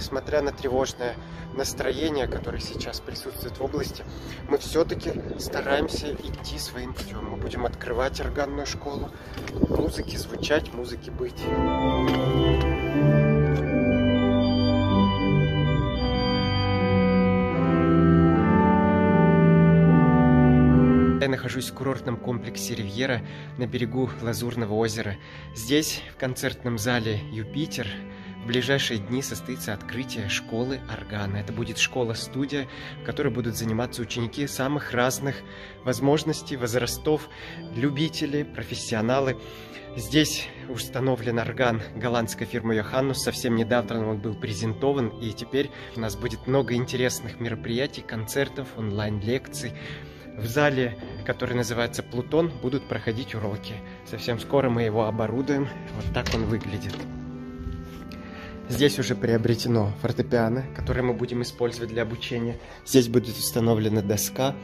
несмотря на тревожное настроение, которое сейчас присутствует в области, мы все-таки стараемся идти своим путем. Мы будем открывать органную школу, музыки звучать, музыки быть. Я нахожусь в курортном комплексе «Ривьера» на берегу Лазурного озера. Здесь, в концертном зале «Юпитер», в ближайшие дни состоится открытие школы органа. Это будет школа-студия, в которой будут заниматься ученики самых разных возможностей, возрастов, любители, профессионалы. Здесь установлен орган голландской фирмы Йоханнус. Совсем недавно он был презентован, и теперь у нас будет много интересных мероприятий, концертов, онлайн-лекций. В зале, который называется Плутон, будут проходить уроки. Совсем скоро мы его оборудуем. Вот так он выглядит. Здесь уже приобретено фортепиано, которое мы будем использовать для обучения. Здесь будет установлена доска.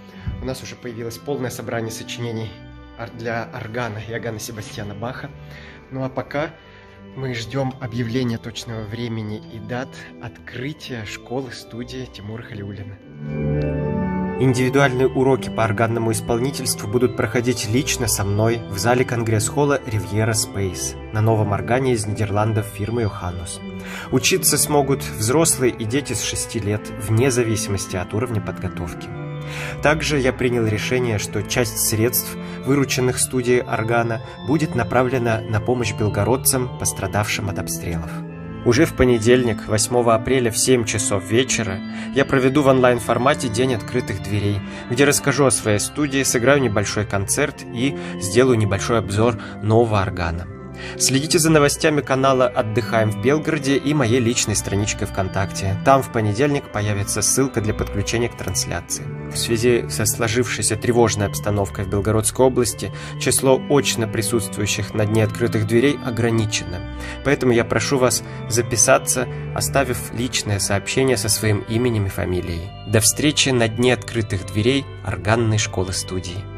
У нас уже появилось полное собрание сочинений для органа Иоганна Себастьяна Баха. Ну а пока мы ждем объявления точного времени и дат открытия школы-студии Тимура Халиулина. Индивидуальные уроки по органному исполнительству будут проходить лично со мной в зале конгресс-холла Riviera Space на новом органе из Нидерландов фирмы Йоханнус. Учиться смогут взрослые и дети с 6 лет, вне зависимости от уровня подготовки. Также я принял решение, что часть средств, вырученных студией органа, будет направлена на помощь белгородцам, пострадавшим от обстрелов. Уже в понедельник, 8 апреля в 7 часов вечера, я проведу в онлайн-формате День открытых дверей, где расскажу о своей студии, сыграю небольшой концерт и сделаю небольшой обзор нового органа. Следите за новостями канала «Отдыхаем в Белгороде» и моей личной страничкой ВКонтакте. Там в понедельник появится ссылка для подключения к трансляции. В связи со сложившейся тревожной обстановкой в Белгородской области, число очно присутствующих на Дне открытых дверей ограничено. Поэтому я прошу вас записаться, оставив личное сообщение со своим именем и фамилией. До встречи на Дне открытых дверей органной школы-студии.